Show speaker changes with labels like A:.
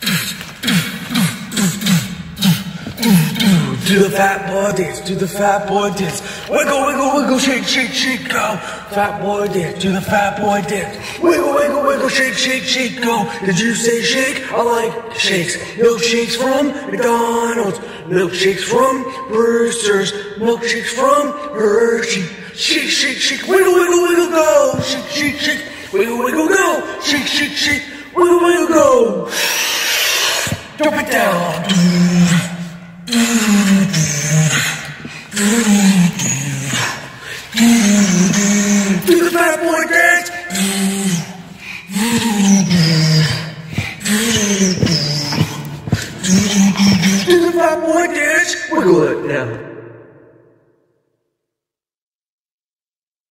A: Do the fat boy dance, do the fat boy dance. Wiggle, wiggle, wiggle, shake, shake, shake, go. Fat boy dance, do the fat boy dance. Wiggle, wiggle, wiggle, shake, shake, shake, go. Did you say shake? I like shakes. Milkshakes from McDonald's. Milkshakes from Brewster's. Milkshakes from Hershey. Shake, shake, shake, wiggle, wiggle, wiggle, go. Shake, shake, shake, wiggle, wiggle, go. Shake, shake, shake, wiggle, wiggle, go. Drop it down. Do the fat boy dance. Do the fat boy dance. Wiggle it now.